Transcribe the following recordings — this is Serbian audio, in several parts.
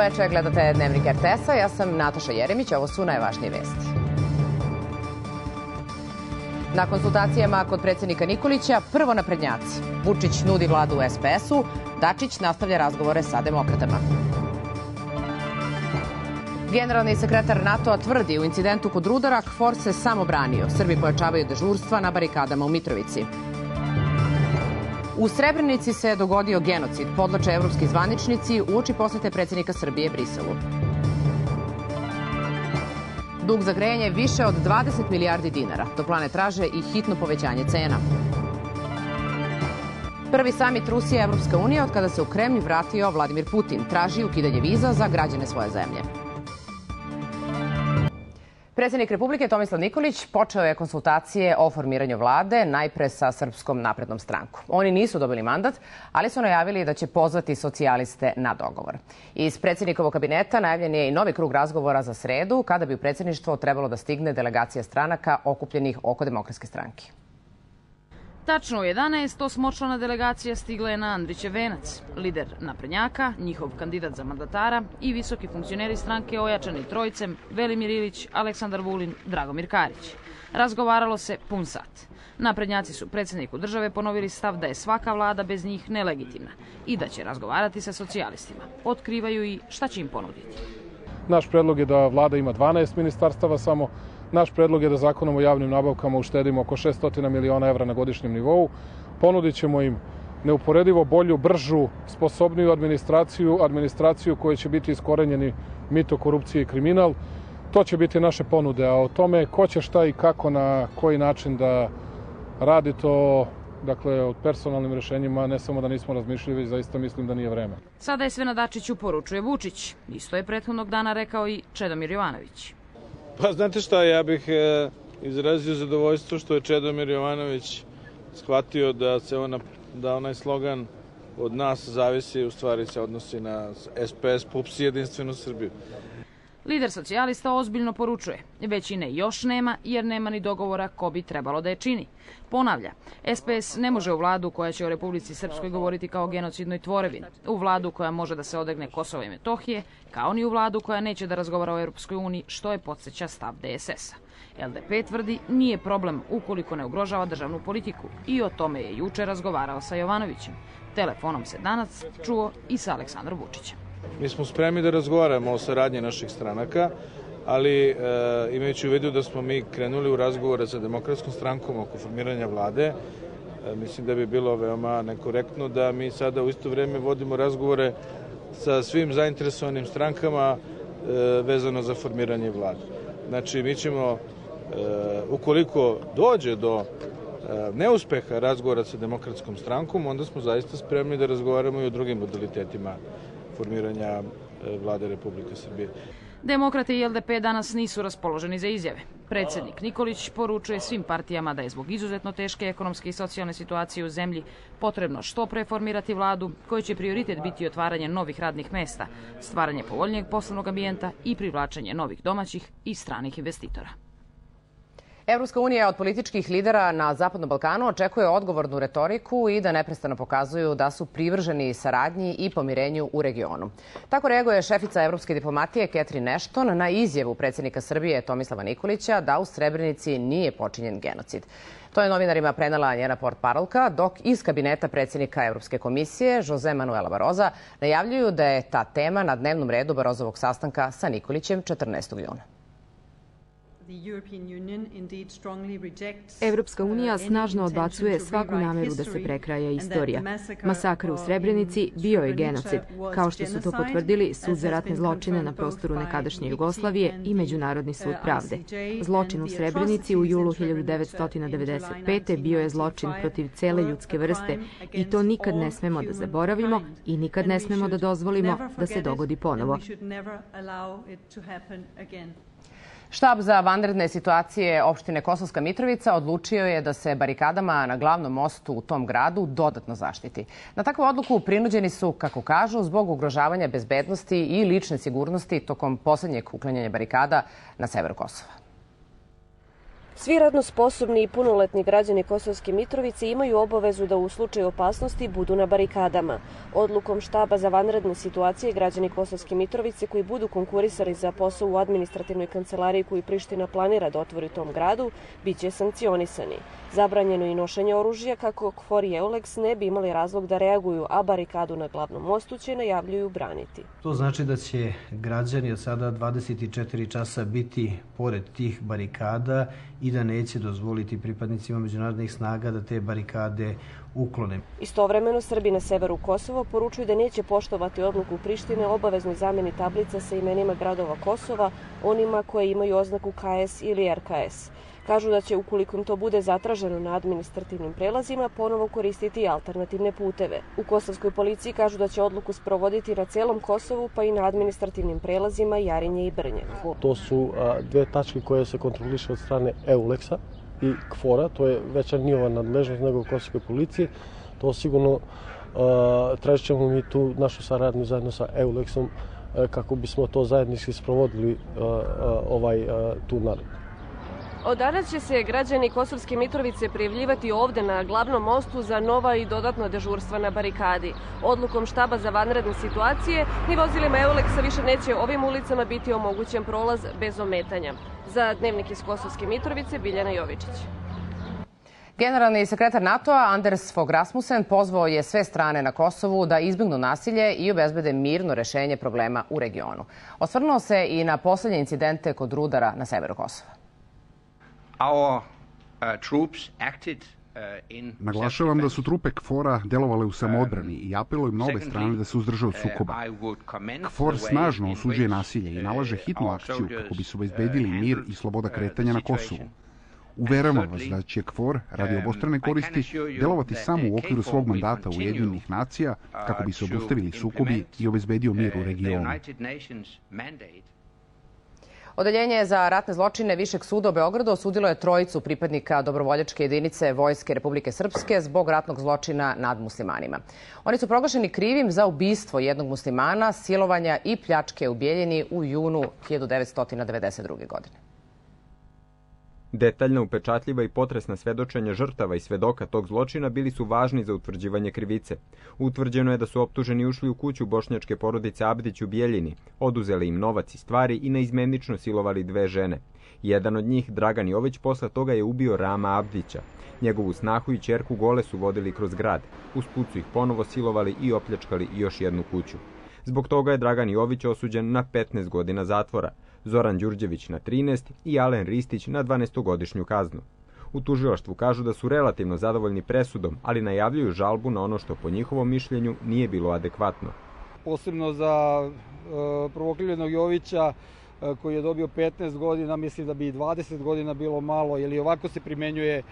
Večer, gledate Dnevnik RTS-a. Ja sam Nataša Jeremić, ovo su najvažnije vesti. Na konsultacijama kod predsednika Nikolića prvo naprednjaci. Vučić nudi vladu u SPS-u, Dačić nastavlja razgovore sa demokratama. Generalni sekretar NATO-a tvrdi u incidentu kod Rudara KFOR se samo branio. Srbi pojačavaju dežurstva na barikadama u Mitrovici. U Srebrenici se dogodio genocid, podloče evropski zvaničnici uoči posete predsednika Srbije Briselu. Dug za grejanje više od 20 milijardi dinara. Toplane traže i hitno povećanje cena. Prvi samit Rusija i Evropska unija od kada se u Kremlj vratio Vladimir Putin traži ukidanje viza za građane svoje zemlje. Predsednik Republike Tomislav Nikolić počeo je konsultacije o formiranju vlade najpre sa Srpskom naprednom strankom. Oni nisu dobili mandat, ali su najavili da će pozvati socijaliste na dogovor. Iz predsednikovog kabineta najavljen je i novi krug razgovora za sredu, kada bi u predsedništvo trebalo da stigne delegacija stranaka okupljenih oko demokratske stranke. Tačno u 11. osmočlana delegacija stigla je na Andrićev venac, lider naprednjaka, njihov kandidat za mandatara i visoki funkcioneri stranke ojačani trojcem Velimir Ilić, Aleksandar Vulin, Dragomir Karić. Razgovaralo se pun sat. Naprednjaci su predsedniku države ponovili stav da je svaka vlada bez njih nelegitimna i da će razgovarati sa socijalistima. Otkrivaju i šta će im ponuditi. Naš predlog je da vlada ima 12 ministarstava samo, Naš predlog je da zakonom o javnim nabavkama uštedimo oko 600 miliona evra na godišnjem nivou. Ponudit ćemo im neuporedivo bolju, bržu, sposobniju administraciju, administraciju koja će biti iskorenjeni mito, korupcije i kriminal. To će biti naše ponude, a o tome ko će šta i kako na koji način da radi to dakle, od personalnim rešenjima ne samo da nismo razmišljali, zaista mislim da nije vreme. Sada je sve na Dačiću poručuje Vučić. Isto je prethodnog dana rekao i Čedomir Jovanović. Pa znate šta, ja bih e, izrazio zadovoljstvo što je Čedomir Jovanović shvatio da se ona, da onaj slogan od nas zavisi, u stvari se odnosi na SPS, PUPS i Jedinstvenu Srbiju. Lider socijalista ozbiljno poručuje. Većine još nema jer nema ni dogovora ko bi trebalo da je čini. Ponavlja, SPS ne može u vladu koja će o Republici Srpskoj govoriti kao genocidnoj tvorevini, u vladu koja može da se odegne Kosova i Metohije, kao ni u vladu koja neće da razgovara o Europskoj uniji, što je podsjeća stav DSS-a. LDP tvrdi nije problem ukoliko ne ugrožava državnu politiku i o tome je juče razgovarao sa Jovanovićem. Telefonom se danas čuo i sa Aleksandrom Vučićem. Mi smo spremni da razgovaramo o saradnji naših stranaka, ali e, imajući u vidu da smo mi krenuli u razgovore sa demokratskom strankom oko formiranja vlade, e, mislim da bi bilo veoma nekorektno da mi sada u isto vreme vodimo razgovore sa svim zainteresovanim strankama e, vezano za formiranje vlade. Znači, mi ćemo, e, ukoliko dođe do e, neuspeha razgovora sa demokratskom strankom, onda smo zaista spremni da razgovaramo i o drugim modalitetima formiranja e, vlade Republike Srbije. Demokrate i LDP danas nisu raspoloženi za izjave. Predsednik Nikolić poručuje svim partijama da je zbog izuzetno teške ekonomske i socijalne situacije u zemlji potrebno što pre formirati vladu koji će prioritet biti otvaranje novih radnih mesta, stvaranje povoljnijeg poslovnog ambijenta i privlačenje novih domaćih i stranih investitora. Evropska unija od političkih lidera na Zapadnom Balkanu očekuje odgovornu retoriku i da neprestano pokazuju da su privrženi saradnji i pomirenju u regionu. Tako reaguje šefica evropske diplomatije Catherine Ashton na izjevu predsednika Srbije Tomislava Nikolića da u Srebrenici nije počinjen genocid. To je novinarima prenela njena port parolka, dok iz kabineta predsednika Evropske komisije, Jose Manuela Baroza, najavljuju da je ta tema na dnevnom redu Barozovog sastanka sa Nikolićem 14. juna. Evropska unija snažno odbacuje svaku nameru da se prekraja istorija. Masakr u Srebrenici bio je genocid, kao što su to potvrdili Sud za ratne zločine na prostoru nekadašnje Jugoslavije i Međunarodni sud pravde. Zločin u Srebrenici u julu 1995. bio je zločin protiv cele ljudske vrste i to nikad ne smemo da zaboravimo i nikad ne smemo da dozvolimo da se dogodi ponovo. Štab za vanredne situacije opštine Kosovska Mitrovica odlučio je da se barikadama na glavnom mostu u tom gradu dodatno zaštiti. Na takvu odluku prinuđeni su, kako kažu, zbog ugrožavanja bezbednosti i lične sigurnosti tokom poslednjeg uklanjanja barikada na severu Kosova. Svi radno sposobni i punoletni građani Kosovske Mitrovice imaju obavezu da u slučaju opasnosti budu na barikadama. Odlukom štaba za vanredne situacije građani Kosovske Mitrovice koji budu konkurisali za posao u administrativnoj kancelariji koju Priština planira da otvori u tom gradu, bit će sankcionisani. Zabranjeno i nošenje oružja kako KFOR i EULEX ne bi imali razlog da reaguju, a barikadu na glavnom mostu će najavljuju braniti. To znači da će građani od sada 24 časa biti pored tih barikada i da neće dozvoliti pripadnicima međunarodnih snaga da te barikade uklone. Istovremeno Srbi na severu Kosova poručuju da neće poštovati odluku Prištine o obaveznoj zameni tablica sa imenima gradova Kosova onima koje imaju oznaku KS ili RKS. Kažu da će, ukoliko im to bude zatraženo na administrativnim prelazima, ponovo koristiti alternativne puteve. U kosovskoj policiji kažu da će odluku sprovoditi na celom Kosovu, pa i na administrativnim prelazima Jarinje i Brnje. To su dve tačke koje se kontroliše od strane EULEX-a i KFOR-a, to je veća njihova nadležnost nego kosovskoj policiji. To sigurno tražit ćemo mi tu našu saradnju zajedno sa EULEX-om kako bismo to zajednički sprovodili ovaj tu naredbu. Od danas će se građani Kosovske Mitrovice prijavljivati ovde na glavnom mostu za nova i dodatno dežurstva na barikadi. Odlukom štaba za vanredne situacije ni vozilima Eulexa više neće ovim ulicama biti omogućen prolaz bez ometanja. Za dnevnik iz Kosovske Mitrovice Biljana Jovičić. Generalni sekretar NATO-a Anders Fogh Rasmussen pozvao je sve strane na Kosovu da izbjegnu nasilje i obezbede mirno rešenje problema u regionu. Osvrnuo se i na poslednje incidente kod rudara na severu Kosova. Uh, Naglašavam da su trupe KFOR-a delovale u samoodbrani i apelujem na obe strane da se uzdrže od sukoba. KFOR snažno osuđuje nasilje i nalaže hitnu akciju kako bi se obezbedili mir i sloboda kretanja na Kosovu. Uveravam vas da će KFOR radi obostrane koristi delovati samo u okviru svog mandata Ujedinjenih nacija kako bi se obustavili sukobi i obezbedio mir u regionu. Odeljenje za ratne zločine Višeg suda u Beogradu osudilo je trojicu pripadnika dobrovoljačke jedinice Vojske Republike Srpske zbog ratnog zločina nad muslimanima. Oni su proglašeni krivim za ubistvo jednog muslimana, silovanja i pljačke u Bijeljini u junu 1992. godine. Detaljna, upečatljiva i potresna svedočenja žrtava i svedoka tog zločina bili su važni za utvrđivanje krivice. Utvrđeno je da su optuženi ušli u kuću bošnjačke porodice Abdić u Bijeljini, oduzeli im novac i stvari i neizmenično silovali dve žene. Jedan od njih, Dragan Jović, posle toga je ubio Rama Abdića. Njegovu snahu i čerku gole su vodili kroz grad. Uz pucu ih ponovo silovali i opljačkali još jednu kuću. Zbog toga je Dragan Jović osuđen na 15 godina zatvora. Zoran Đurđević na 13 i Alen Ristić na 12-godišnju kaznu. U tužilaštvu kažu da su relativno zadovoljni presudom, ali najavljuju žalbu na ono što po njihovom mišljenju nije bilo adekvatno. Posebno za e, Jovića e, koji je dobio 15 godina, mislim da bi i 20 godina bilo malo, jer i ovako se primenjuje e,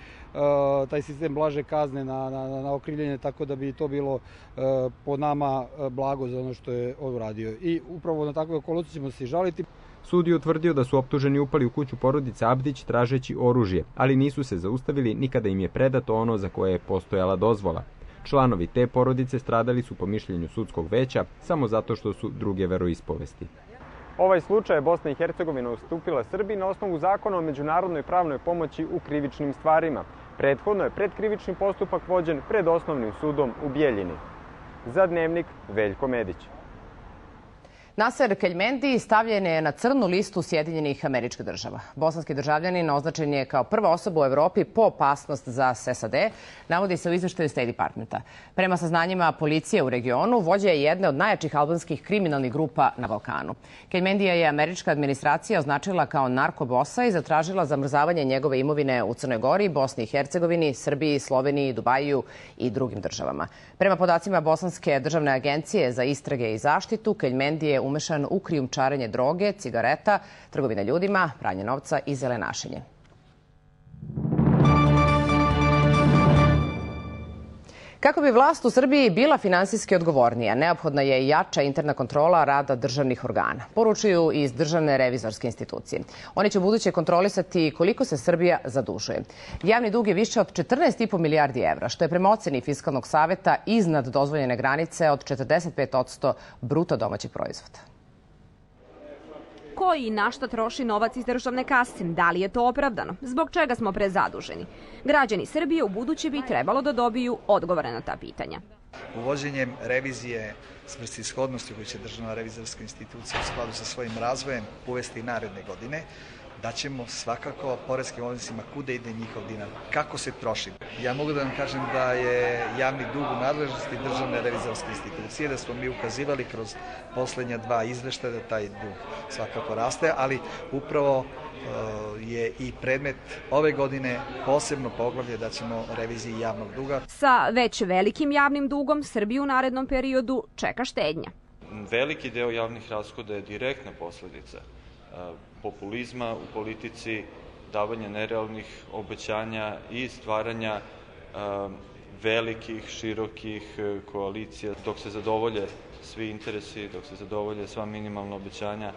taj sistem blaže kazne na, na, na okrivljenje, tako da bi to bilo e, po nama e, blago za ono što je on uradio. I upravo na takve okolnosti ćemo se žaliti. Sud je utvrdio da su optuženi upali u kuću porodice Abdić tražeći oružje, ali nisu se zaustavili nikada im je predato ono za koje je postojala dozvola. Članovi te porodice stradali su po mišljenju sudskog veća samo zato što su druge veroispovesti. Ovaj slučaj je Bosna i Hercegovina ustupila Srbiji na osnovu zakona o međunarodnoj pravnoj pomoći u krivičnim stvarima. Prethodno je predkrivični postupak vođen pred osnovnim sudom u Bijeljini. Za dnevnik Veljko Medić. Naser Keljmendi stavljen je na crnu listu Sjedinjenih američkih država. Bosanski državljanin označen je kao prva osoba u Evropi po opasnost za SAD, navodi se u izveštaju State Departmenta. Prema saznanjima policije u regionu, vođa je jedne od najjačih albanskih kriminalnih grupa na Balkanu. Keljmendija je američka administracija označila kao narkobosa i zatražila zamrzavanje njegove imovine u Crnoj Gori, Bosni i Hercegovini, Srbiji, Sloveniji, Dubaju i drugim državama. Prema podacima Bosanske državne agencije za istrage i zaštitu, Keljmendi je umešan u krijumčarenje droge, cigareta, trgovine ljudima, pranje novca i zelenašenje. Kako bi vlast u Srbiji bila finansijski odgovornija, neophodna je i jača interna kontrola rada državnih organa. Poručuju iz Državne revizorske institucije. Oni će buduće kontrolisati koliko se Srbija zadužuje. Javni dug je više od 14,5 milijardi evra, što je prema oceni Fiskalnog saveta iznad dozvoljene granice od 45% bruto domaćeg proizvoda. Ko i na šta troši novac iz državne kase? Da li je to opravdano? Zbog čega smo prezaduženi? Građani Srbije u buduće bi trebalo da dobiju odgovore na ta pitanja. Uvođenjem revizije svrsishodnosti koju će državna revizorska institucija u skladu sa svojim razvojem uvesti naredne godine, da ćemo svakako poredskim obveznicima kuda ide njihov dinar, kako se troši. Ja mogu da vam kažem da je javni dug u nadležnosti državne revizorske institucije, da smo mi ukazivali kroz poslednja dva izveštaja da taj dug svakako raste, ali upravo uh, je i predmet ove godine posebno poglavlje da ćemo reviziji javnog duga. Sa već velikim javnim dugom Srbiju u narednom periodu čeka štednja. Veliki deo javnih rashoda je direktna posledica populizma u politici, davanja nerealnih obećanja i stvaranja velikih, širokih e, koalicija. Dok se zadovolje svi interesi, dok se zadovolje sva minimalna obećanja,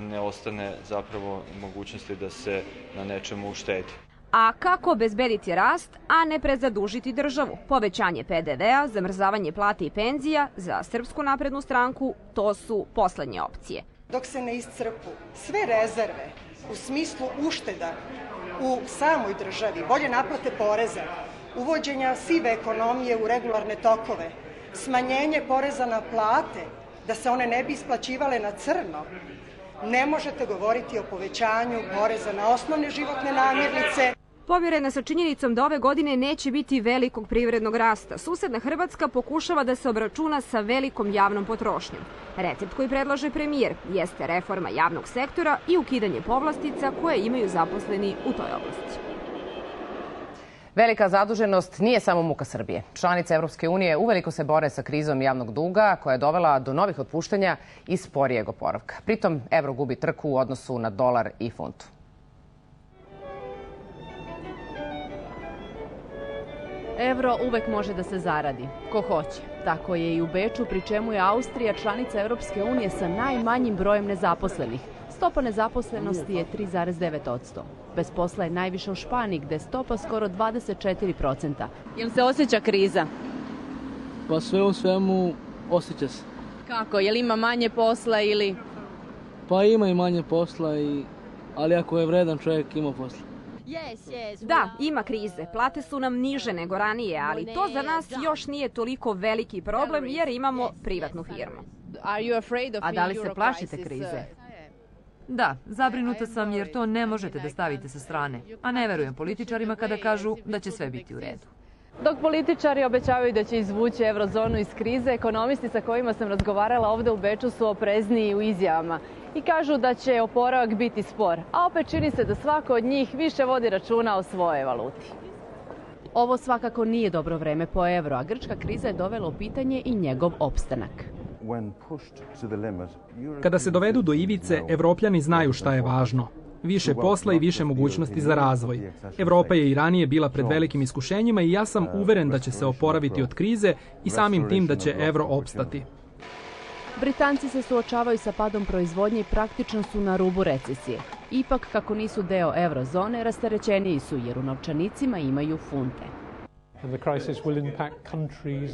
ne ostane zapravo mogućnosti da se na nečemu uštedi. A kako obezbediti rast, a ne prezadužiti državu? Povećanje PDV-a, zamrzavanje plate i penzija za Srpsku naprednu stranku, to su poslednje opcije dok se ne iscrpu sve rezerve u smislu ušteda u samoj državi, bolje naplate poreza, uvođenja sive ekonomije u regularne tokove, smanjenje poreza na plate, da se one ne bi isplaćivale na crno, ne možete govoriti o povećanju poreza na osnovne životne namirnice. Povjerena sa činjenicom da ove godine neće biti velikog privrednog rasta, susedna Hrvatska pokušava da se obračuna sa velikom javnom potrošnjom. Recept koji predlaže premijer jeste reforma javnog sektora i ukidanje povlastica koje imaju zaposleni u toj oblasti. Velika zaduženost nije samo muka Srbije. Članice Evropske unije uveliko se bore sa krizom javnog duga koja je dovela do novih otpuštanja i sporijeg oporavka. Pritom evro gubi trku u odnosu na dolar i funtu. Evro uvek može da se zaradi, ko hoće. Tako je i u Beču, pri čemu je Austrija članica Evropske unije sa najmanjim brojem nezaposlenih. Stopa nezaposlenosti je 3,9%. Bez posla je najviše u Španiji, gde stopa skoro 24%. Jel se osjeća kriza? Pa sve u svemu osjeća se. Kako? Jel ima manje posla ili... Pa ima i manje posla, i... ali ako je vredan čovjek ima posla. Da, ima krize. Plate su nam niže nego ranije, ali to za nas još nije toliko veliki problem jer imamo privatnu firmu. A da li se plašite krize? Da, zabrinuta sam jer to ne možete da stavite sa strane, a ne verujem političarima kada kažu da će sve biti u redu. Dok političari obećavaju da će izvući eurozonu iz krize, ekonomisti sa kojima sam razgovarala ovde u Beču su oprezniji u izjavama i kažu da će oporavak biti spor, a opet čini se da svako od njih više vodi računa o svojoj valuti. Ovo svakako nije dobro vreme po evro, a grčka kriza je dovela u pitanje i njegov opstanak. Kada se dovedu do ivice, evropljani znaju šta je važno. Više posla i više mogućnosti za razvoj. Evropa je i ranije bila pred velikim iskušenjima i ja sam uveren da će se oporaviti od krize i samim tim da će evro opstati. Britanci se suočavaju sa padom proizvodnje i praktično su na rubu recesije. Ipak, kako nisu deo eurozone, rasterećeniji su jer u novčanicima imaju funte.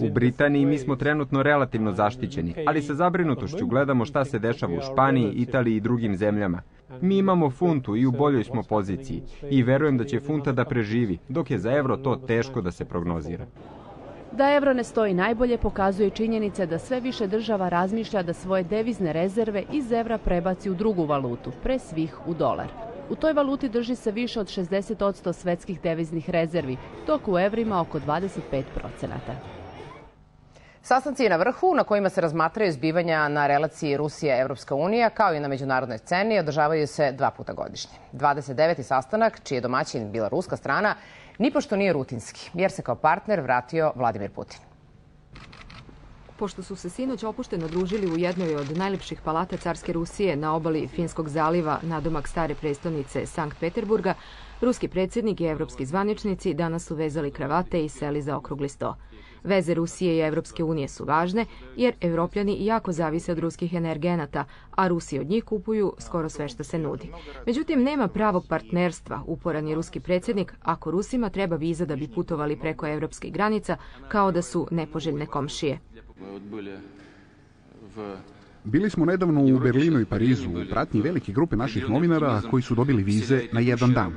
U Britaniji mi smo trenutno relativno zaštićeni, ali sa zabrinutošću gledamo šta se dešava u Španiji, Italiji i drugim zemljama. Mi imamo funtu i u boljoj smo poziciji i verujem da će funta da preživi, dok je za evro to teško da se prognozira. Da evro ne stoji najbolje pokazuje činjenica da sve više država razmišlja da svoje devizne rezerve iz evra prebaci u drugu valutu, pre svih u dolar. U toj valuti drži se više od 60% svetskih deviznih rezervi, dok u evrima oko 25 procenata. Sastanci na vrhu na kojima se razmatraju zbivanja na relaciji Rusija-Evropska unija kao i na međunarodnoj sceni održavaju se dva puta godišnje. 29. sastanak, čiji je domaćin bila ruska strana, nipošto nije rutinski, jer se kao partner vratio Vladimir Putin. Pošto su se sinoć opušteno družili u jednoj od najlepših palata carske Rusije na obali Finskog zaliva na domak stare prestonice Sankt Peterburga, ruski predsjednik i evropski zvaničnici danas su vezali kravate i seli za okrugli sto. Veze Rusije i Evropske unije su važne, jer evropljani jako zavise od ruskih energenata, a Rusi od njih kupuju skoro sve što se nudi. Međutim, nema pravog partnerstva, uporan je ruski predsjednik, ako Rusima treba viza da bi putovali preko evropskih granica, kao da su nepoželjne komšije. Bili smo nedavno u Berlinu i Parizu u pratnji velike grupe naših novinara koji su dobili vize na jedan dan.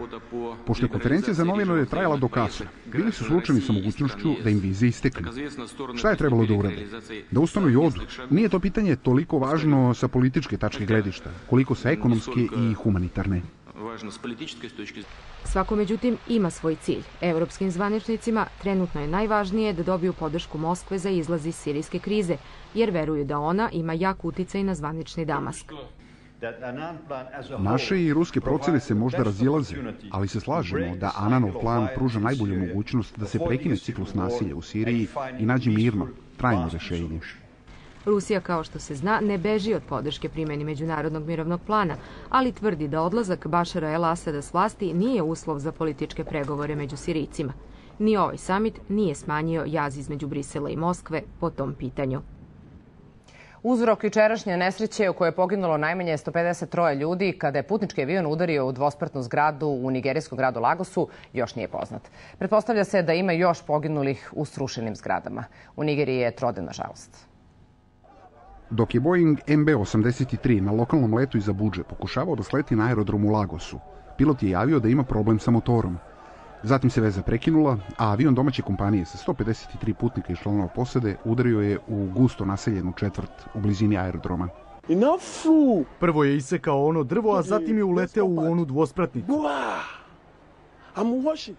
Pošto je konferencija za novinare trajala do kasno, bili su slučajni sa mogućnošću da im vize isteknu. Šta je trebalo da urade? Da ustanu i odu. Nije to pitanje toliko važno sa političke tačke gledišta, koliko sa ekonomske i humanitarne. Svako međutim ima svoj cilj. Evropskim zvaničnicima trenutno je najvažnije da dobiju podršku Moskve za izlaz iz sirijske krize, jer veruju da ona ima jak uticaj na zvanični Damask. Naše i ruske procene se možda razilaze, ali se slažemo da Ananov plan pruža najbolju mogućnost da se prekine ciklus nasilja u Siriji i nađe mirno, trajno rešenje. Rusija, kao što se zna, ne beži od podrške primjeni međunarodnog mirovnog plana, ali tvrdi da odlazak Bašara El Asada s vlasti nije uslov za političke pregovore među Sirijcima. Ni ovaj samit nije smanjio jaz između Brisela i Moskve po tom pitanju. Uzrok jučerašnje nesreće u kojoj je poginulo najmanje 153 ljudi kada je putnički avion udario u dvospratnu zgradu u nigerijskom gradu Lagosu još nije poznat. Pretpostavlja se da ima još poginulih u srušenim zgradama. U Nigeriji je trode, nažalost. Dok je Boeing MB-83 na lokalnom letu iz Abuđe pokušavao da sleti na aerodromu Lagosu, pilot je javio da ima problem sa motorom. Zatim se veza prekinula, a avion domaće kompanije sa 153 putnika i članova posade udario je u gusto naseljenu četvrt u blizini aerodroma. Prvo je isekao ono drvo, a zatim je uleteo u onu dvospratnicu.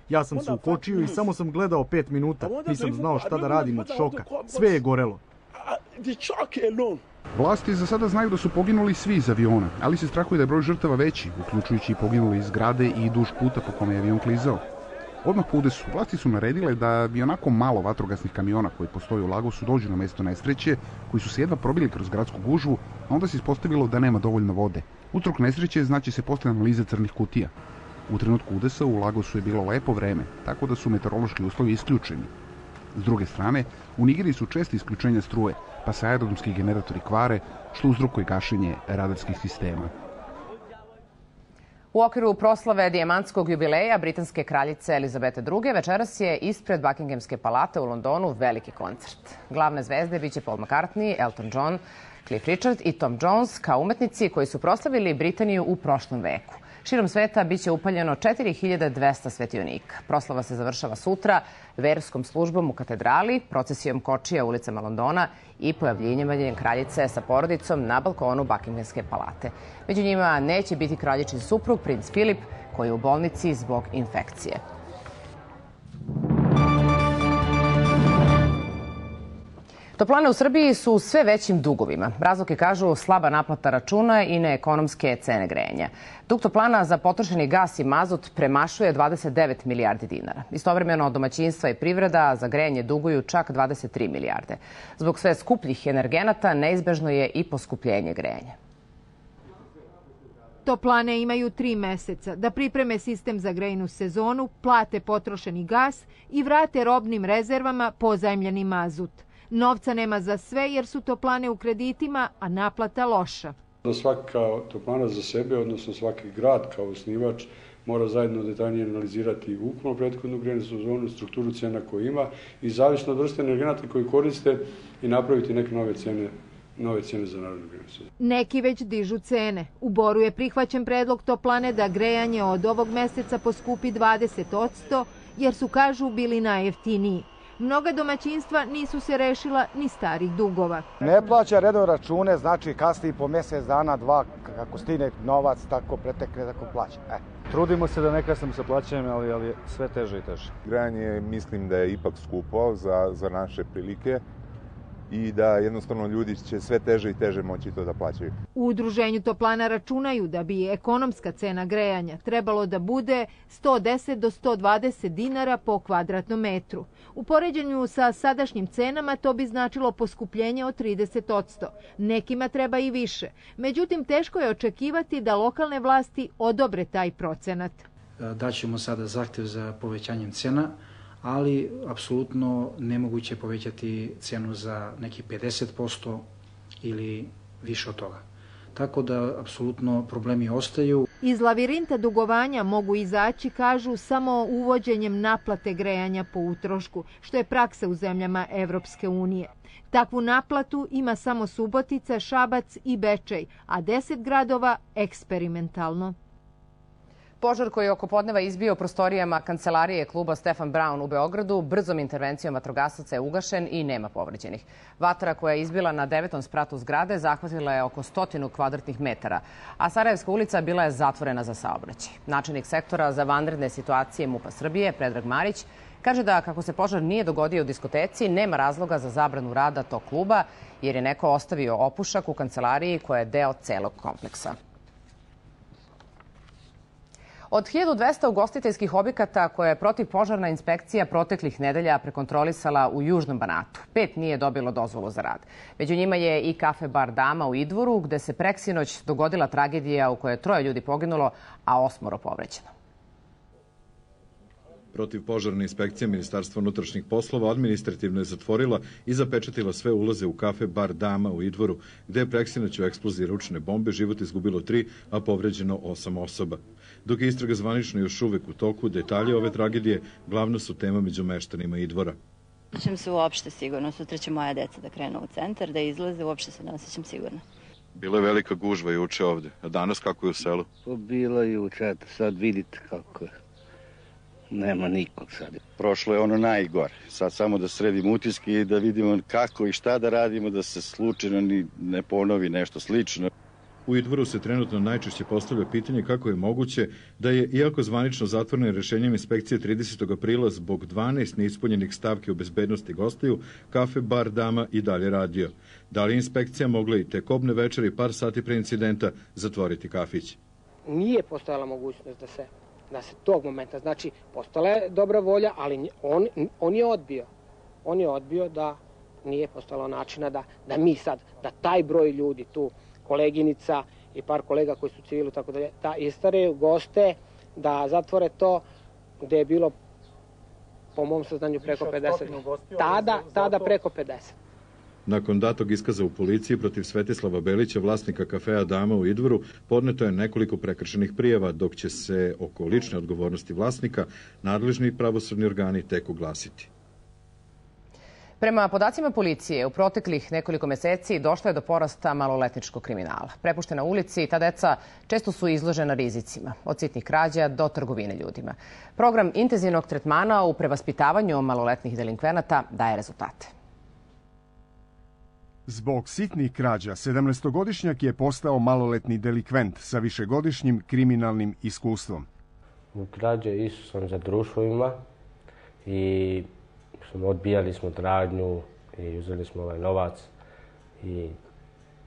Ja sam se ukočio i samo sam gledao pet minuta. Nisam znao šta da radim od šoka. Sve je gorelo. Vlasti za sada znaju da su poginuli svi iz aviona, ali se strahuje da je broj žrtava veći, uključujući i poginuli iz zgrade i duž puta po kome je avion klizao. Odmah po udesu, vlasti su naredile da bi onako malo vatrogasnih kamiona koji postoje u Lagosu dođu na mesto nesreće, koji su se jedva probili kroz gradsku gužvu, a onda se ispostavilo da nema dovoljno vode. Utrok nesreće znači se posle analize crnih kutija. U trenutku udesa u Lagosu je bilo lepo vreme, tako da su meteorološki uslovi isključeni. S druge strane, u Nigeriji su česte isključenja struje, pa se aerodromski generatori kvare, što uzrokuje gašenje radarskih sistema. U okviru proslave dijamantskog jubileja britanske kraljice Elizabete II. večeras je ispred Buckinghamske palate u Londonu veliki koncert. Glavne zvezde biće Paul McCartney, Elton John, Cliff Richard i Tom Jones kao umetnici koji su proslavili Britaniju u prošlom veku. Širom sveta biće upaljeno 4200 svetionika. Proslava se završava sutra verskom službom u katedrali, procesijom kočija ulicama Londona i pojavljenjem kraljice sa porodicom na balkonu Buckinghamske palate. Među njima neće biti kraljičin suprug, princ Filip, koji je u bolnici zbog infekcije. Toplane u Srbiji su u sve većim dugovima. Razloke kažu slaba naplata računa i neekonomske cene grejenja. Dug toplana za potrošeni gas i mazut premašuje 29 milijardi dinara. Istovremeno domaćinstva i privreda za grejanje duguju čak 23 milijarde. Zbog sve skupljih energenata neizbežno je i poskupljenje grejanja. Toplane imaju tri meseca da pripreme sistem za grejnu sezonu, plate potrošeni gas i vrate robnim rezervama pozajmljeni mazut. Novca nema za sve jer su toplane u kreditima, a naplata loša. Da svaka toplana za sebe, odnosno svaki grad kao osnivač, mora zajedno detaljnije analizirati ukupno prethodnu grejnu sezonu, strukturu cena koju ima i zavisno od vrste energenata koji koriste i napraviti neke nove cene nove cene za narodnu sezonu. Neki već dižu cene. U Boru je prihvaćen predlog toplane da grejanje od ovog meseca poskupi 20%, jer su, kažu, bili najjeftiniji. Mnoga domaćinstva nisu se rešila ni starih dugova. Ne plaća redno račune, znači kasni po mesec dana, dva, kako stine novac, tako pretekne, tako plaća. E. Trudimo se da ne kasnimo sa plaćanjem, ali, ali sve teže i teže. Grejanje mislim da je ipak skupo za, za naše prilike i da jednostavno ljudi će sve teže i teže moći to da plaćaju. U udruženju Toplana računaju da bi ekonomska cena grejanja trebalo da bude 110 do 120 dinara po kvadratnom metru. U poređenju sa sadašnjim cenama to bi značilo poskupljenje od 30%. Nekima treba i više. Međutim, teško je očekivati da lokalne vlasti odobre taj procenat. Daćemo sada zahtev za povećanjem cena, ali apsolutno nemoguće povećati cenu za neki 50% ili više od toga. Tako da apsolutno problemi ostaju. Iz lavirinta dugovanja mogu izaći, kažu, samo uvođenjem naplate grejanja po utrošku, što je praksa u zemljama Evropske unije. Takvu naplatu ima samo Subotica, Šabac i Bečej, a deset gradova eksperimentalno. Požar koji je oko podneva izbio prostorijama kancelarije kluba Stefan Brown u Beogradu brzom intervencijom vatrogasaca je ugašen i nema povređenih. Vatra koja je izbila na devetom spratu zgrade zahvatila je oko stotinu kvadratnih metara, a Sarajevska ulica bila je zatvorena za saobraćaj. Načelnik sektora za vanredne situacije MUPA Srbije, Predrag Marić, kaže da kako se požar nije dogodio u diskoteci, nema razloga za zabranu rada tog kluba, jer je neko ostavio opušak u kancelariji koja je deo celog kompleksa. Od 1200 ugostiteljskih objekata koje je protivpožarna inspekcija proteklih nedelja prekontrolisala u Južnom Banatu, pet nije dobilo dozvolu za rad. Među njima je i kafe bar Dama u Idvoru, gde se preksinoć dogodila tragedija u kojoj je troje ljudi poginulo, a osmoro povređeno. Protivpožarna inspekcija Ministarstva unutrašnjih poslova administrativno je zatvorila i zapečatila sve ulaze u kafe Bar Dama u Idvoru, gde je preksinoć u eksploziji ručne bombe život izgubilo tri, a povređeno osam osoba. Dok je istraga zvanično još uvek u toku, detalje ove tragedije glavna su tema među meštanima Idvora. Osjećam se uopšte sigurno. Sutra će moja deca da krenu u centar, da izlaze, uopšte se ne osjećam sigurno. Bila je velika gužva juče ovde, a danas kako je u selu? Pa bila je juče, sad vidite kako je. Nema nikog sad. Prošlo je ono najgore. Sad samo da sredimo utiske i da vidimo kako i šta da radimo, da se slučajno ni ne ponovi nešto slično. U Idvoru se trenutno najčešće postavlja pitanje kako je moguće da je, iako zvanično zatvorene rešenjem inspekcije 30. aprila zbog 12 neispunjenih stavki o bezbednosti gostiju, kafe Bar Dama i dalje radio. Da li inspekcija mogla i tek obne večeri par sati pre incidenta zatvoriti kafić? Nije postojala mogućnost da se da se tog momenta, znači, postala je dobra volja, ali on, on je odbio. On je odbio da nije postalo načina da, da mi sad, da taj broj ljudi tu, koleginica i par kolega koji su u civilu, tako dalje, da istare goste, da zatvore to gde je bilo po mom saznanju preko 50. Tada, tada preko 50. Nakon datog iskaza u policiji protiv Svetislava Belića, vlasnika kafea Dama u Idvoru, podneto je nekoliko prekršenih prijava, dok će se oko lične odgovornosti vlasnika nadležni pravosudni organi tek uglasiti. Prema podacima policije, u proteklih nekoliko meseci došlo je do porasta maloletničkog kriminala. Prepuštena ulici, ta deca često su izložena rizicima, od sitnih krađa do trgovine ljudima. Program intenzivnog tretmana u prevaspitavanju maloletnih delinkvenata daje rezultate. Zbog sitnih krađa, 17-godišnjak je postao maloletni delikvent sa višegodišnjim kriminalnim iskustvom. U krađe isu sam za društvima i smo odbijali smo radnju i uzeli smo ovaj novac. I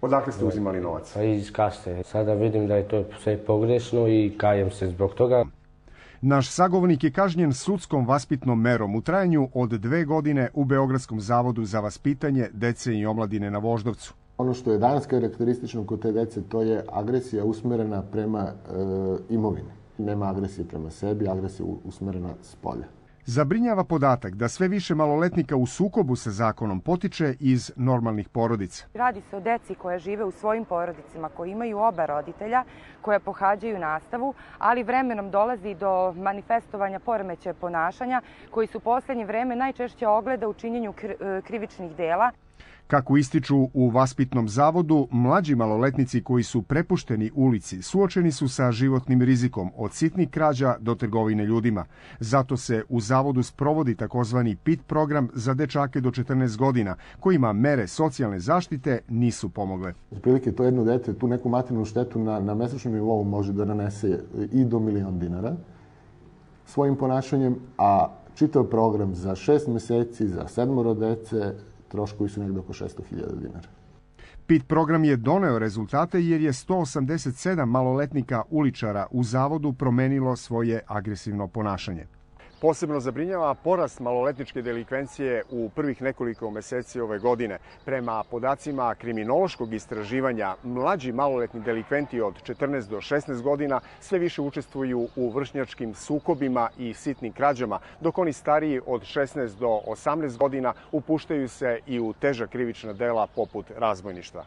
Odakle ste uzimali novac? Pa iz kase. Sada vidim da je to sve pogrešno i kajem se zbog toga. Naš sagovornik je kažnjen sudskom vaspitnom merom u trajanju od dve godine u Beogradskom zavodu za vaspitanje dece i omladine na Voždovcu. Ono što je danas karakteristično kod te dece, to je agresija usmerena prema e, imovini. Nema agresije prema sebi, agresija usmerena s polja. Zabrinjava podatak da sve više maloletnika u sukobu sa zakonom potiče iz normalnih porodica. Radi se o deci koja žive u svojim porodicama, koji imaju oba roditelja, koja pohađaju nastavu, ali vremenom dolazi do manifestovanja poremećaja ponašanja, koji su u poslednje vreme najčešće ogleda u činjenju krivičnih dela. Kako ističu u vaspitnom zavodu, mlađi maloletnici koji su prepušteni ulici suočeni su sa životnim rizikom od sitnih krađa do trgovine ljudima. Zato se u zavodu sprovodi takozvani PIT program za dečake do 14 godina, kojima mere socijalne zaštite nisu pomogle. Prilike to jedno dete, tu neku materijalnu štetu na, na mesečnom nivou može da nanese i do milion dinara svojim ponašanjem, a čitav program za šest meseci, za sedmoro dece, troškovi su negde oko 600.000 dinara. PIT program je doneo rezultate jer je 187 maloletnika uličara u zavodu promenilo svoje agresivno ponašanje. Posebno zabrinjava porast maloletničke delikvencije u prvih nekoliko meseci ove godine. Prema podacima kriminološkog istraživanja, mlađi maloletni delikventi od 14 do 16 godina sve više učestvuju u vršnjačkim sukobima i sitnim krađama, dok oni stariji od 16 do 18 godina upuštaju se i u teža krivična dela poput razbojništva.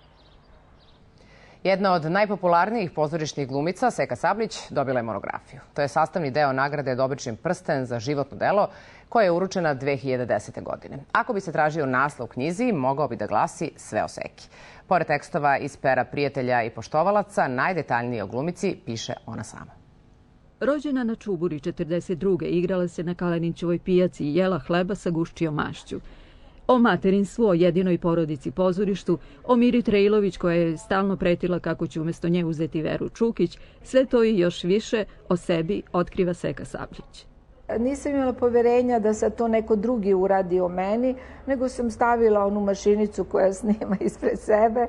Jedna od najpopularnijih pozorišnih glumica, Seka Sablić, dobila je monografiju. To je sastavni deo nagrade Dobričin prsten za životno delo, koja je uručena 2010. godine. Ako bi se tražio naslov knjizi, mogao bi da glasi sve o Seki. Pored tekstova iz pera prijatelja i poštovalaca, najdetaljnije o glumici piše ona sama. Rođena na Čuburi 42. igrala se na Kalenićevoj pijaci i jela hleba sa gušćijom mašću. O materinstvu, o jedinoj porodici pozorištu, o Miri Trejlović koja je stalno pretila kako će umjesto nje uzeti Veru Čukić, sve to i još više o sebi otkriva Seka Sabljić. Nisam imala poverenja da se to neko drugi uradi o meni, nego sam stavila onu mašinicu koja snima ispred sebe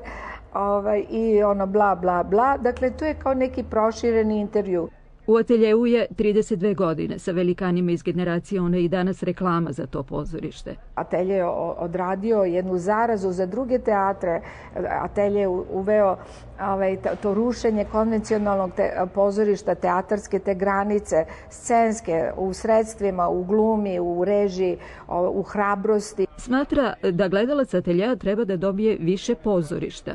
ovaj, i ono bla, bla, bla. Dakle, to je kao neki prošireni intervju. U ateljevu je 32 godine sa velikanima iz generacije, ona i danas reklama za to pozorište. Atelje je odradio jednu zarazu za druge teatre, atelje je uveo ovaj, to rušenje konvencionalnog te, pozorišta, teatarske te granice, scenske, u sredstvima, u glumi, u režiji, u hrabrosti. Smatra da gledalac ateljeja treba da dobije više pozorišta.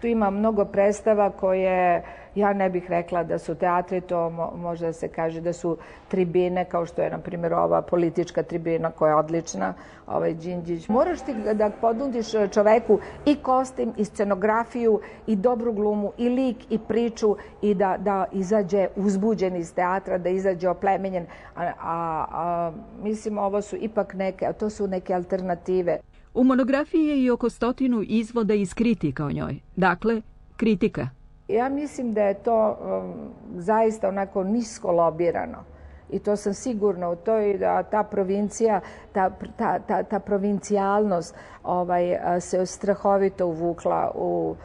Tu ima mnogo predstava koje ja ne bih rekla da su teatri, to možda se kaže da su tribine, kao što je, na primjer, ova politička tribina koja je odlična, ovaj Đinđić. Moraš ti da ponudiš čoveku i kostim, i scenografiju, i dobru glumu, i lik, i priču, i da, da izađe uzbuđen iz teatra, da izađe oplemenjen. A, a, a mislim, ovo su ipak neke, to su neke alternative. U monografiji je i oko stotinu izvoda iz kritika o njoj. Dakle, kritika. Ja mislim da je to um, zaista onako nisko lobirano. I to sam sigurna u to i da ta provincija, ta, ta, ta, ta provincijalnost ovaj, se strahovito uvukla u...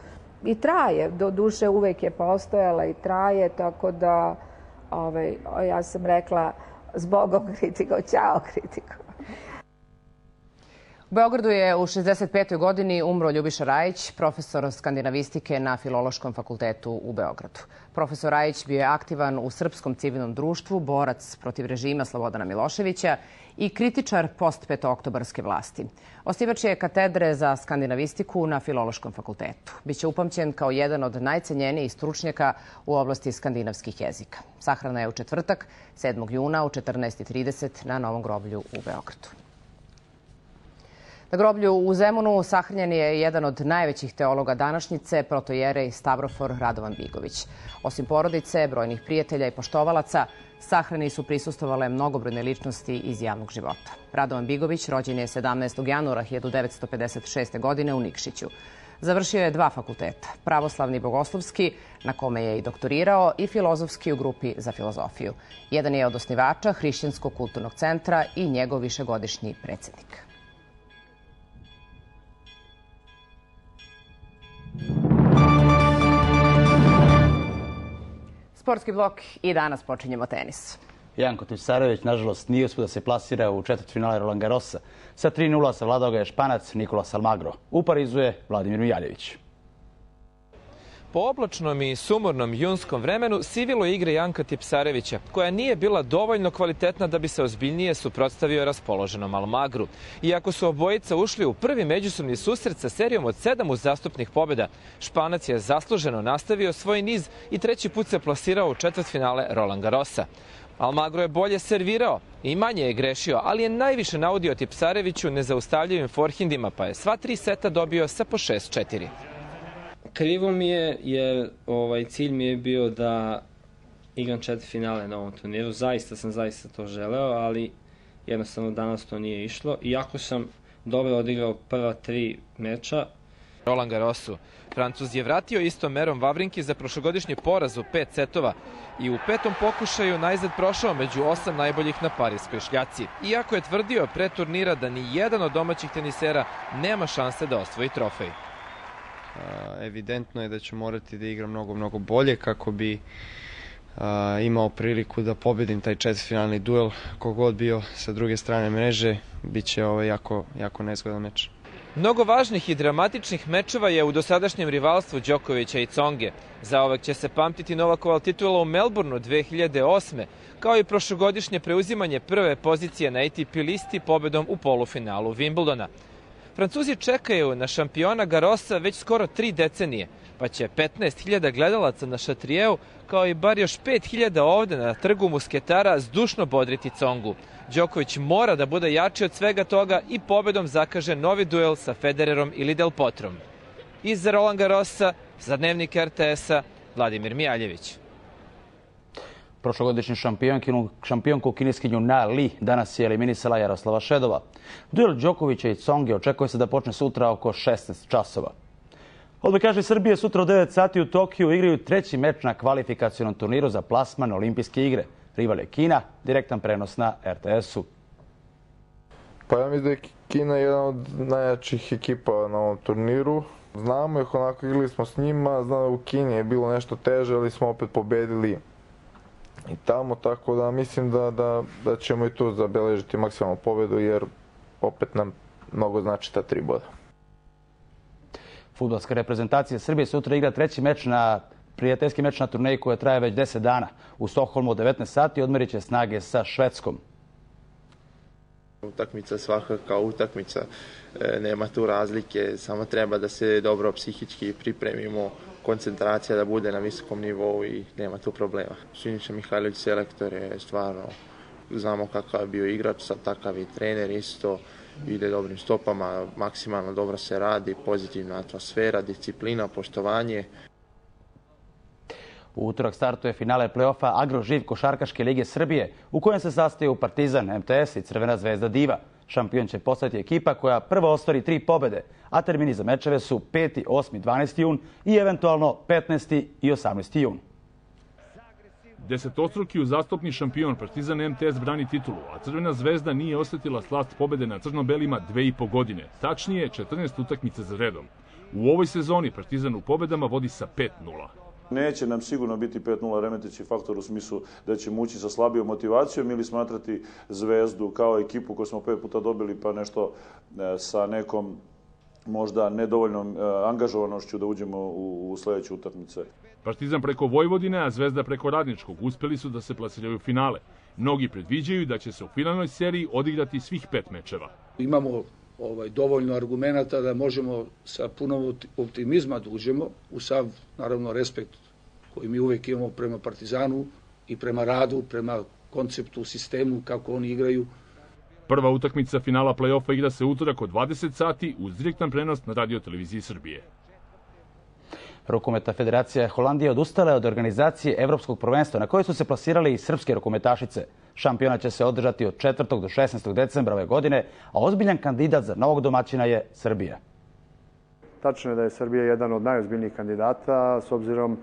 I traje, do duše uvek je postojala i traje, tako da ovaj, ja sam rekla zbogom kritiko, ćao kritiko. Beogradu je u 65. godini umro Ljubiša Rajić, profesor skandinavistike na Filološkom fakultetu u Beogradu. Profesor Rajić bio je aktivan u Srpskom civilnom društvu, borac protiv režima Slobodana Miloševića i kritičar post-petooktobarske vlasti. Osnivač je katedre za skandinavistiku na Filološkom fakultetu. Biće upamćen kao jedan od najcenjenijih stručnjaka u oblasti skandinavskih jezika. Sahrana je u četvrtak, 7. juna u 14.30 na Novom groblju u Beogradu. Na groblju u Zemunu sahranjen je jedan od najvećih teologa današnjice, protojerej Stavrofor Radovan Bigović. Osim porodice, brojnih prijatelja i poštovalaca, sahrani su prisustovale mnogobrojne ličnosti iz javnog života. Radovan Bigović rođen je 17. januara 1956. godine u Nikšiću. Završio je dva fakulteta, pravoslavni i bogoslovski, na kome je i doktorirao, i filozofski u grupi za filozofiju. Jedan je od osnivača Hrišćanskog kulturnog centra i njegov višegodišnji predsednik. Sportski blok i danas počinjemo tenis. Janko Tipsarević, nažalost, nije uspio da se plasira u četvrt finale Roland Garrosa. Sa 3-0 savladao ga je Španac Nikolas Almagro. U Parizu je Vladimir Mijaljević. Po oblačnom i sumornom junskom vremenu sivilo igre Janka Tipsarevića, koja nije bila dovoljno kvalitetna da bi se ozbiljnije suprotstavio raspoloženom Almagru. Iako su obojica ušli u prvi međusobni susret sa serijom od sedam uzastupnih pobjeda, Španac je zasluženo nastavio svoj niz i treći put se plasirao u četvrt finale Roland Garrosa. Almagro je bolje servirao i manje je grešio, ali je najviše naudio Tipsareviću nezaustavljivim forhindima, pa je sva tri seta dobio sa po 6-4. Krivo mi je, jer ovaj, cilj mi je bio da igram četiri finale na ovom turniru. Zaista sam zaista to želeo, ali jednostavno danas to nije išlo. Iako sam dobro odigrao prva tri meča. Roland Garrosu. Francuz je vratio istom merom Vavrinki za prošlogodišnji poraz u pet setova i u petom pokušaju najzad prošao među osam najboljih na parijskoj šljaci. Iako je tvrdio pre turnira da ni jedan od domaćih tenisera nema šanse da osvoji trofej evidentno je da ću morati da igram mnogo, mnogo bolje kako bi imao priliku da pobedim taj četvrtfinalni duel kogod bio sa druge strane mreže, bit će ovaj jako, jako nezgodan meč. Mnogo važnih i dramatičnih mečeva je u dosadašnjem rivalstvu Đokovića i Conge. Za ovek će se pamtiti Novakova titula u Melbourneu 2008. kao i prošlogodišnje preuzimanje prve pozicije na ATP listi pobedom u polufinalu Wimbledona. Francuzi čekaju na šampiona Garosa već skoro tri decenije, pa će 15.000 gledalaca na Šatrijeu, kao i bar još 5.000 ovde na trgu musketara, zdušno bodriti Congu. Đoković mora da bude jači od svega toga i pobedom zakaže novi duel sa Federerom ili Del Potrom. Iz Roland Garrosa, za dnevnik RTS-a, Vladimir Mijaljević. Prošlogodišnju šampionku, šampionku kineskinju Na Li danas je eliminisala Jaroslava Šedova. Duel Đokovića i Conge očekuje se da počne sutra oko 16 časova. Odbojkaši Srbije sutra u 9 sati u Tokiju igraju treći meč na kvalifikacionom turniru za plasman olimpijske igre. Rival je Kina, direktan prenos na RTS-u. Pa ja mislim da je Kina jedan od najjačih ekipa na ovom turniru. Znamo ih, onako igrali smo s njima, znam da u Kini je bilo nešto teže, ali smo opet pobedili i tamo, tako da mislim da, da, da ćemo i tu zabeležiti maksimalnu pobedu, jer opet nam mnogo znači ta tri boda. Futbolska reprezentacija Srbije sutra igra treći meč na prijateljski meč na turneji koja traje već 10 dana. U Stokholmu od 19 sati odmerit će snage sa Švedskom. Utakmica svaka kao utakmica, e, nema tu razlike, samo treba da se dobro psihički pripremimo, koncentracija da bude na visokom nivou i nema tu problema. Siniša Mihajlović selektor je stvarno, znamo kakav je bio igrač, sad takav i trener isto, ide dobrim stopama, maksimalno dobro se radi, pozitivna atmosfera, disciplina, poštovanje. U utorak startuje finale play-offa Agroživ košarkaške lige Srbije, u kojem se sastaju Partizan, MTS i Crvena zvezda Diva. Šampion će postati ekipa koja prvo ostvari tri pobede, a termini za mečeve su 5., 8., 12. jun i eventualno 15. i 18. jun. Desetostruki uzastopni šampion Partizan MTS brani titulu, a Crvena zvezda nije osetila slast pobede na crno-belima dve i po godine, tačnije 14 utakmice za redom. U ovoj sezoni Partizan u pobedama vodi sa 5-0. Neće nam sigurno biti 5-0 remeteći faktor u smislu da ćemo ući sa slabijom motivacijom ili smatrati Zvezdu kao ekipu koju smo pet puta dobili pa nešto e, sa nekom možda nedovoljnom e, angažovanošću da uđemo u, u sledeće utakmice. Partizan preko Vojvodine, a Zvezda preko Radničkog uspeli su da se plasiraju u finale. Mnogi predviđaju da će se u finalnoj seriji odigrati svih pet mečeva. Imamo ovaj, dovoljno argumenta da možemo sa puno optimizma da uđemo u sav, naravno, respekt koji mi uvek imamo prema Partizanu i prema radu, prema konceptu, sistemu, kako oni igraju. Prva utakmica finala play-offa igra se utorak od 20 sati uz direktan prenos na radio televiziji Srbije. Rukometa Federacija Holandije odustala je od organizacije Evropskog prvenstva na kojoj su se plasirali i srpske rukometašice. Šampiona će se održati od 4. do 16. decembra ove godine, a ozbiljan kandidat za novog domaćina je Srbija. Tačno je da je Srbija jedan od najozbiljnijih kandidata s obzirom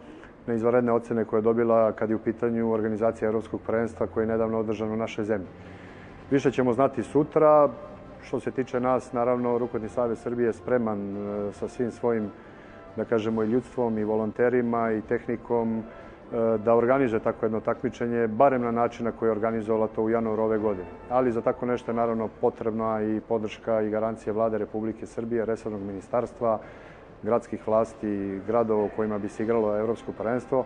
na izvaredne ocene koje je dobila kad je u pitanju organizacija Evropskog prvenstva koje je nedavno održano u našoj zemlji. Više ćemo znati sutra. Što se tiče nas, naravno, Rukometni savez Srbije je spreman e, sa svim svojim, da kažemo, i ljudstvom i volonterima i tehnikom da organizuje tako jedno takmičenje, barem na način na koji je organizovala to u januaru ove godine. Ali za tako nešto je naravno potrebna i podrška i garancija vlade Republike Srbije, resornog ministarstva, gradskih vlasti gradova u kojima bi se igralo evropsko prvenstvo.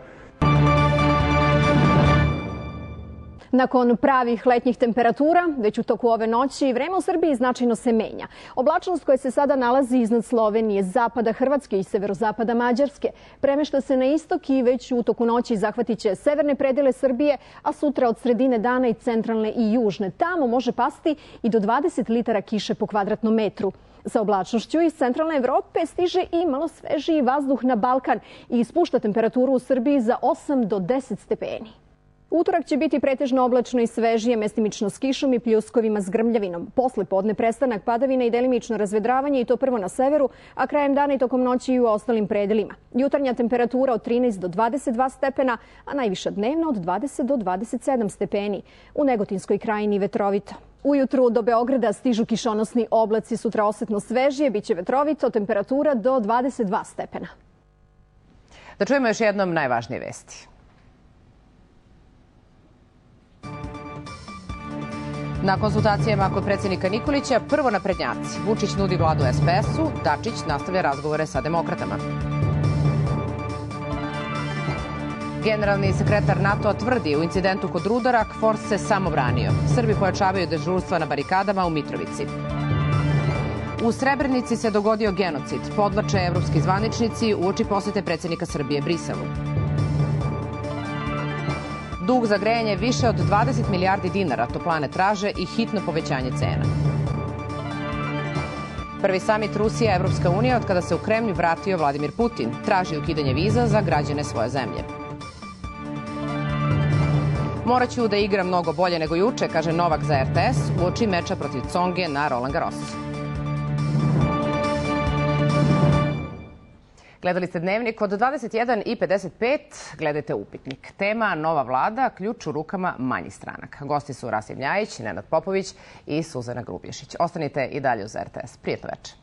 Nakon pravih letnjih temperatura, već u toku ove noći, vreme u Srbiji značajno se menja. Oblačnost koja se sada nalazi iznad Slovenije, zapada Hrvatske i severozapada Mađarske, premešta se na istok i već u toku noći zahvatit će severne predele Srbije, a sutra od sredine dana i centralne i južne. Tamo može pasti i do 20 litara kiše po kvadratnom metru. Sa oblačnošću iz centralne Evrope stiže i malo svežiji vazduh na Balkan i spušta temperaturu u Srbiji za 8 do 10 stepeni. Utorak će biti pretežno oblačno i svežije, mestimično s kišom i pljuskovima s grmljavinom. Posle podne prestanak padavina i delimično razvedravanje i to prvo na severu, a krajem dana i tokom noći i u ostalim predelima. Jutarnja temperatura od 13 do 22 stepena, a najviša dnevna od 20 do 27 stepeni. U Negotinskoj krajini vetrovito. Ujutru do Beograda stižu kišonosni oblaci, sutra osetno svežije, bit će vetrovito, temperatura do 22 stepena. Da čujemo još jednom najvažnije vesti. Na konsultacijama kod predsednika Nikolića prvo naprednjaci. Vučić nudi vladu SPS-u, Dačić nastavlja razgovore sa demokratama. Generalni sekretar NATO tvrdi u incidentu kod Rudara KFOR se samo branio. Srbi pojačavaju dežurstva na barikadama u Mitrovici. U Srebrenici se dogodio genocid, podlače evropski zvaničnici u oči posete predsednika Srbije Briselu. Dug za grejanje više od 20 milijardi dinara, toplane traže i hitno povećanje cena. Prvi samit Rusija Evropska unija od kada se u Kremlju vratio Vladimir Putin, traži ukidanje viza za građane svoje zemlje. Moraću da igram mnogo bolje nego juče, kaže Novak za RTS, u oči meča protiv Conge na Roland Garros. Gledali ste dnevnik od 21 i 55, gledajte upitnik. Tema Nova vlada, ključ u rukama manjih stranaka. Gosti su Rasim Ljajić, Nenad Popović i Suzana Grubješić. Ostanite i dalje uz RTS. Prijetno večer.